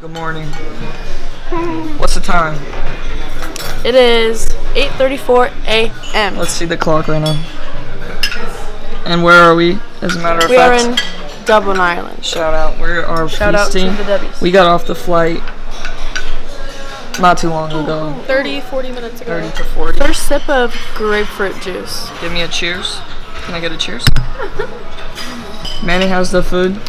Good morning. What's the time? It is 8:34 a.m. Let's see the clock right now. And where are we? As a matter of fact. We are in Dublin, Ireland. shout out. We are Shout out to feasting. We got off the flight not too long ago. 30, 40 minutes ago. 30 to 40. First sip of grapefruit juice. Give me a cheers. Can I get a cheers? Manny, how's the food?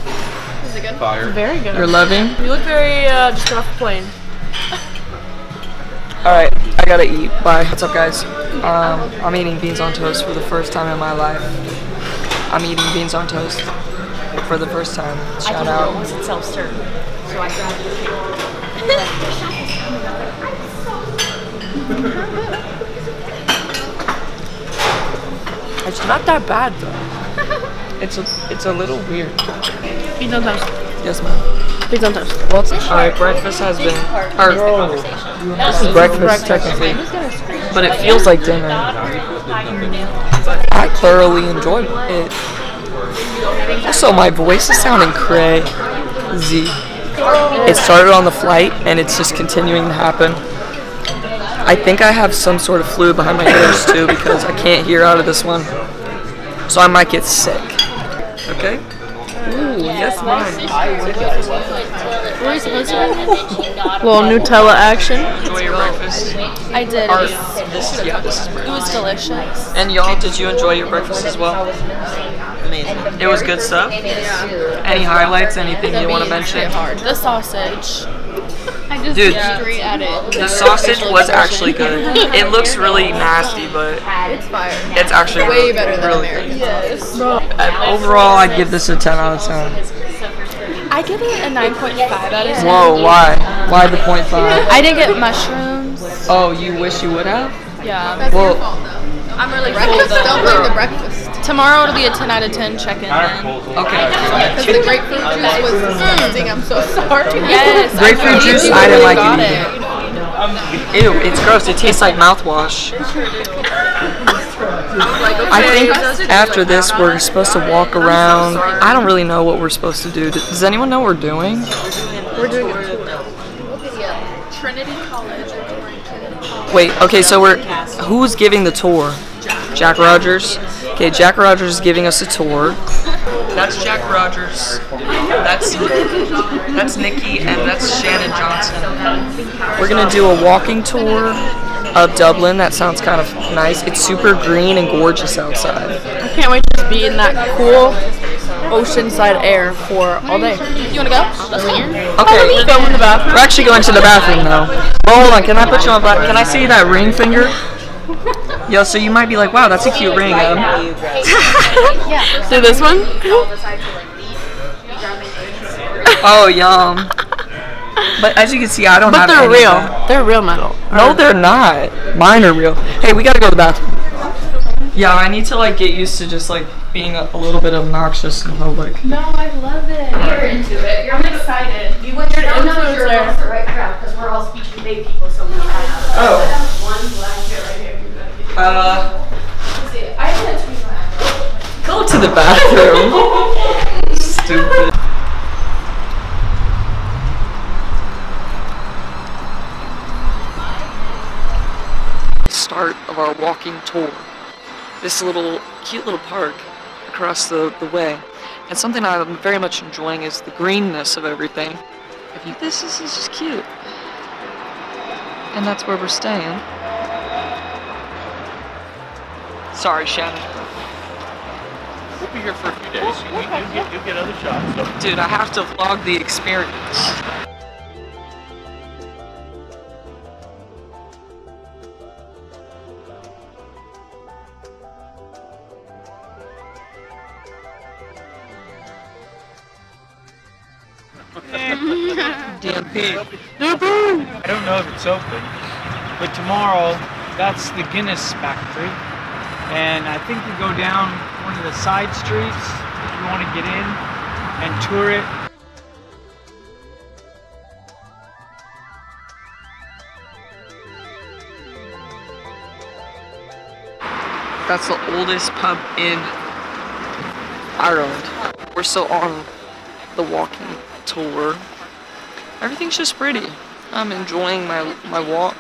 Very good. You're loving? You look very uh, just off the plane. Alright, I gotta eat. Bye. What's up, guys? Um, I'm eating beans on toast for the first time in my life. I'm eating beans on toast for the first time. Shout out. Once it's self-serve. So I grabbed It's not that bad though. It's a, it's a little weird. Beans on toast. Yes, ma'am. Beans on toast. Well, alright, breakfast has been. Or, this is breakfast, technically. But it feels like dinner. I thoroughly enjoyed it. Also, my voice is sounding crazy. It started on the flight, and it's just continuing to happen. I think I have some sort of flu behind my ears too because I can't hear out of this one. So I might get sick. Okay? Ooh, yes, mine. Little Nutella action. Enjoy your breakfast. I did. Or, It was, this, yeah, this is it was delicious. And y'all, did you enjoy your breakfast as well? Amazing. It was good stuff. Any highlights? Anything you want to mention? The sausage. I just Dude, straight at it. The sausage was actually good. It looks really nasty, but It's fire. it's actually Way really, better than really American. good. Yes. Overall, I'd give this a 10 out of 10. I give it a 9.5 out of 10. Whoa, why? Why the point five? I didn't get mushrooms. Oh, you wish you would have? Yeah. Well, I'm really full Breakfast? though. Don't blame the breakfast. Tomorrow it'll be a 10 out of 10 check-in then. okay. Because the grapefruit juice was disgusting. I'm so sorry. Yes. Grapefruit I juice, really I didn't like got it Ew, it's gross. It tastes like mouthwash. I think after this, we're supposed to walk around. I don't really know what we're supposed to do. Does anyone know what we're doing? We're doing Trinity College. Wait, okay, so we're who's giving the tour? Jack Rogers. Okay, Jack Rogers is giving us a tour. That's Jack Rogers. That's that's Nikki and that's Shannon Johnson. We're gonna do a walking tour of Dublin. That sounds kind of nice. It's super green and gorgeous outside. I can't wait to just be in that cool oceanside air for all day. You wanna go? Let's go. Okay, Go in the bathroom. we're actually going to the bathroom now. Well, hold on. Can I put you on? Bla- Can I see that ring finger? Yo, so you might be like, wow, that's a cute ring, Adam. Um. Do this one. Oh, yum. But as you can see, I don't But have they're any of real. that. They're real metal. No, they're not. Mine are real. Hey, we gotta go to the bathroom. Yeah, I need to like get used to just like being a, a little bit obnoxious in public. No, I love it. You're into it. You're, I'm excited. You want your You're an know you're influencer. the right crowd because we're all speaking and debate people, so we have Oh. one blanket right here. Uh, I have a tweet my go to the bathroom. Start of our walking tour. This little cute little park across the, the way. And something I'm very much enjoying is the greenness of everything. If you, this, is, this is just cute. And that's where we're staying. Sorry, Shannon. We'll be here for a few days. You, you, you get, you get other shots. So. Dude, I have to vlog the experience. DMP. I don't know if it's open, but tomorrow that's the Guinness factory. And I think we go down one of the side streets if you want to get in and tour it. That's the oldest pub in Ireland. We're still on the walking tour. everything's just pretty. I'm enjoying my my walk.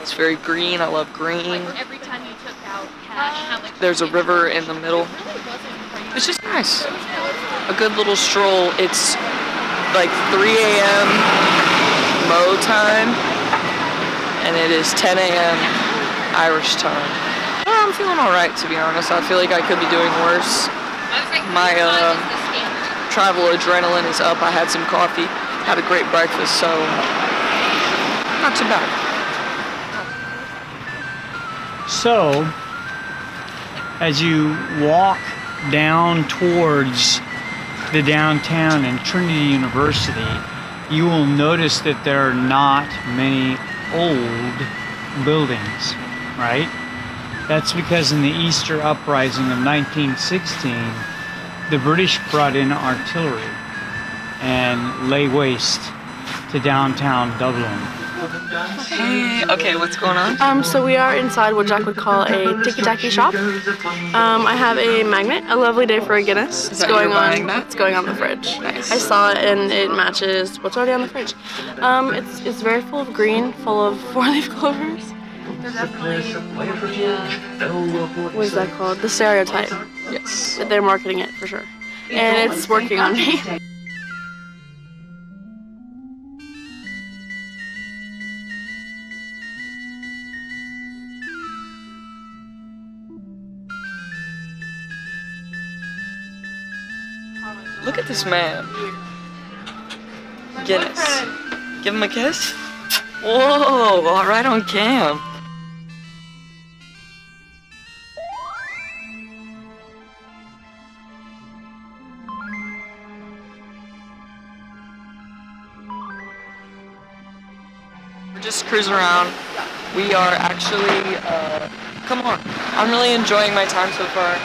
It's very green. I love green. Every time you took out cash, There's a river in the middle. It's just nice. A good little stroll. It's like 3 a.m. Mo time, and it is 10 a.m. Irish time. Oh, I'm feeling alright to be honest. I feel like I could be doing worse. My uh, travel adrenaline is up. I had some coffee, had a great breakfast, so not too bad. So, as you walk down towards the downtown and Trinity University, you will notice that there are not many old buildings, right? That's because in the Easter Uprising of 1916, the British brought in artillery and lay waste to downtown Dublin. Hey, okay, what's going on? Um, so we are inside what Jack would call a tiki tacky shop. Um, I have a magnet, a lovely day for a Guinness. It's going on. buying that? It's going on the fridge. Nice. I saw it and it matches what's already on the fridge. Um, it's it's very full of green, full of four-leaf clovers. What is that called? The stereotype. Yes. They're marketing it for sure, and it's working on me. Look at this man. Guinness. Give him a kiss. Whoa, all right on cam. Just cruising around. We are actually, uh, come on. I'm really enjoying my time so far.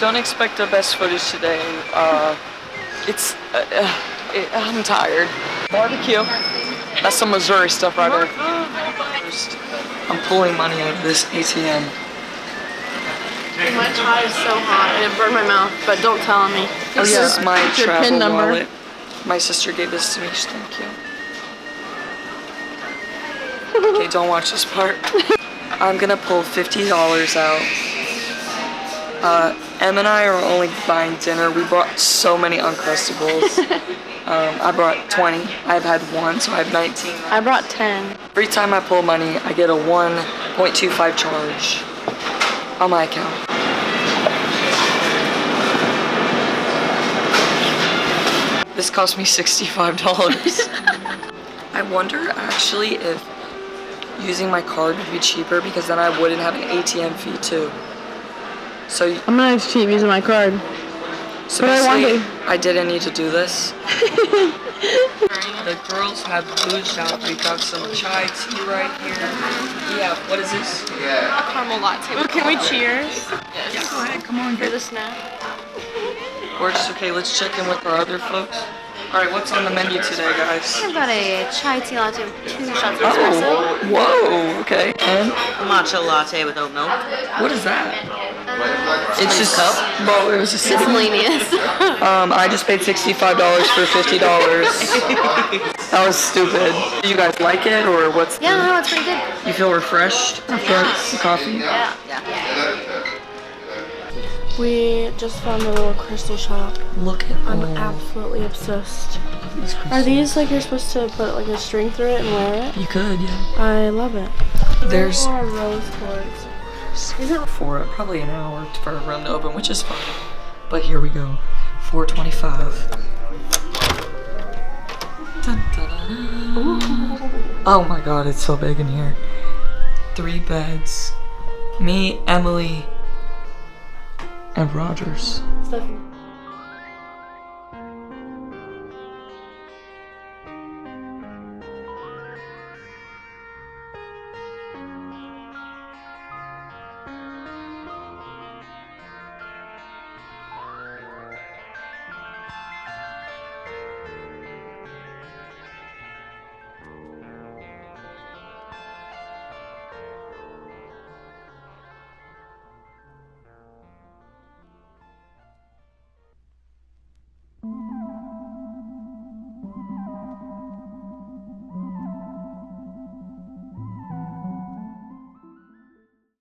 Don't expect the best footage today. Uh, it's, uh, uh, it, I'm tired. Barbecue. That's some Missouri stuff right there. I'm pulling money out of this ATM. My chai is so hot and it burned my mouth, but don't tell on me. This is my travel PIN number. wallet. My sister gave this to me. Thank you. Okay, don't watch this part. I'm gonna pull fifty dollars out. Uh, Em and I are only buying dinner. We brought so many Uncrustables. um, I brought 20. I've had one, so I have 19. I brought 10. Every time I pull money, I get a 1.25 charge on my account. This cost me $65. I wonder actually if using my card would be cheaper because then I wouldn't have an ATM fee too. So, I'm gonna cheat using my card. so But I want basically, I didn't need to do this. the girls have booze out. We've got some chai tea right here. Yeah, what is this? a caramel latte. Well, oh, can we cheers Yeah, go ahead, come on. for the snack? We're just okay. Let's check in with our other folks. All right, what's on the menu today, guys? I've got a chai tea latte with two shots of espresso. Oh, whoa, okay. And matcha latte with oat milk. what is that? It's just cup. Bro, it was just sitting. Miscellaneous. Um, I just paid sixty-five dollars for fifty dollars. that was stupid. Do you guys like it, or what's? yeah, the- no, it's pretty good. You feel refreshed after the coffee? Yeah, yeah. We just found a little crystal shop. Look at I'm all absolutely obsessed. these Are these like you're supposed to put like a string through it and wear it? You could, yeah. I love it. There's Or rose quartz. Is it for probably an hour for a room to open, which is fine. But here we go. 425. Dun, dun, dun, dun. Oh my god, it's so big in here. Three beds. Me, Emily, and Rogers. Stephanie?